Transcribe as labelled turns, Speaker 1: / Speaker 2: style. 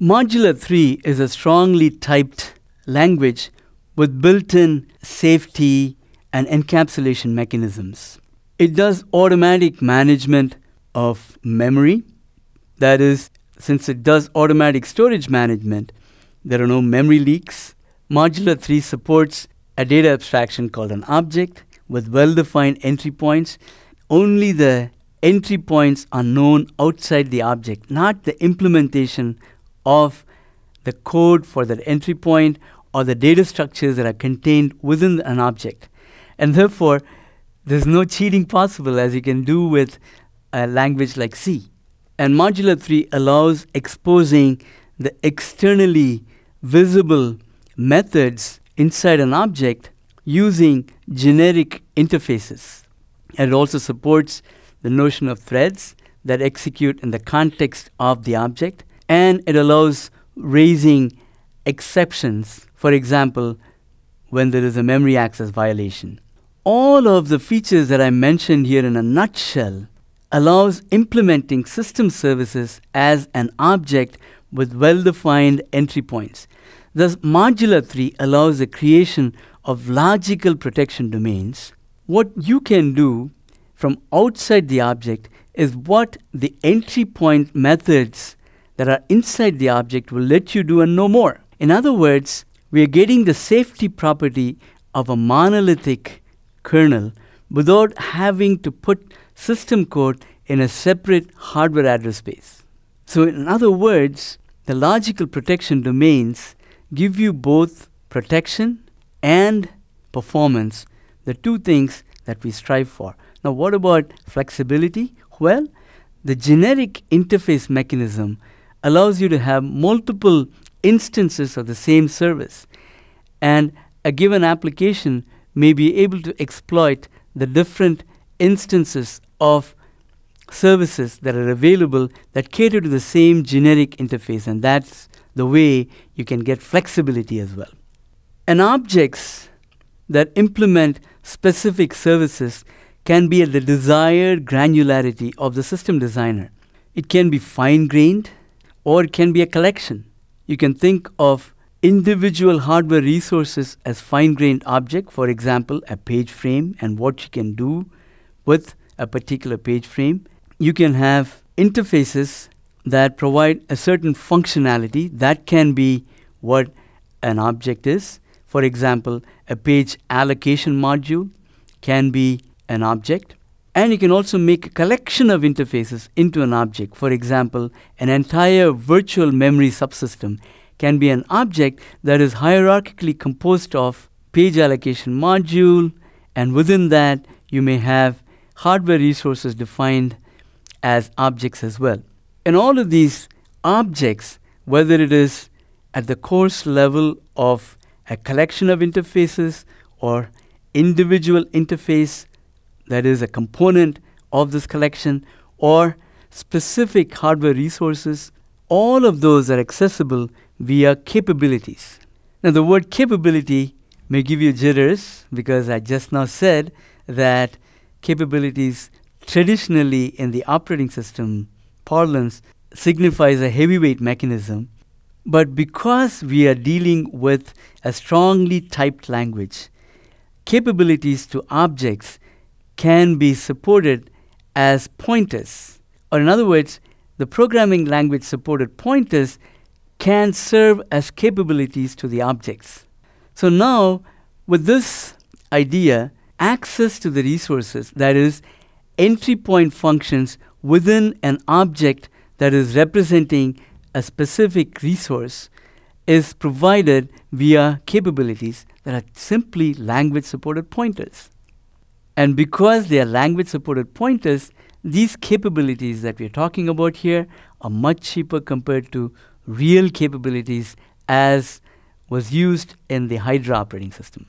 Speaker 1: Modula 3 is a strongly typed language with built in safety and encapsulation mechanisms. It does automatic management of memory. That is, since it does automatic storage management, there are no memory leaks. Modula 3 supports a data abstraction called an object with well defined entry points. Only the entry points are known outside the object, not the implementation of the code for that entry point or the data structures that are contained within an object. And therefore, there's no cheating possible as you can do with a language like C. And Modula 3 allows exposing the externally visible methods inside an object using generic interfaces. It also supports the notion of threads that execute in the context of the object. And it allows raising exceptions, for example, when there is a memory access violation. All of the features that I mentioned here in a nutshell allows implementing system services as an object with well-defined entry points. Thus, Modula 3 allows the creation of logical protection domains. What you can do from outside the object is what the entry point methods that are inside the object will let you do and no more. In other words, we are getting the safety property of a monolithic kernel without having to put system code in a separate hardware address space. So, in other words, the logical protection domains give you both protection and performance, the two things that we strive for. Now, what about flexibility? Well, the generic interface mechanism allows you to have multiple instances of the same service, and a given application may be able to exploit the different instances of services that are available that cater to the same generic interface, and that's the way you can get flexibility as well. And objects that implement specific services can be at the desired granularity of the system designer. It can be fine grained or it can be a collection. You can think of individual hardware resources as fine grained object, for example, a page frame and what you can do with a particular page frame. You can have interfaces that provide a certain functionality that can be what an object is. For example, a page allocation module can be an object. And you can also make a collection of interfaces into an object. For example, an entire virtual memory subsystem can be an object that is hierarchically composed of page allocation module, and within that, you may have hardware resources defined as objects as well. And all of these objects, whether it is at the coarse level of a collection of interfaces or individual interface that is a component of this collection or specific hardware resources, all of those are accessible via capabilities. Now, the word capability may give you jitters because I just now said that capabilities traditionally in the operating system parlance signifies a heavyweight mechanism. But because we are dealing with a strongly typed language, capabilities to objects can be supported as pointers. Or, in other words, the programming language supported pointers can serve as capabilities to the objects. So, now with this idea, access to the resources, that is, entry point functions within an object that is representing a specific resource is provided via capabilities that are simply language supported pointers. And because they are language supported pointers, these capabilities that we're talking about here are much cheaper compared to real capabilities as was used in the Hydra operating system.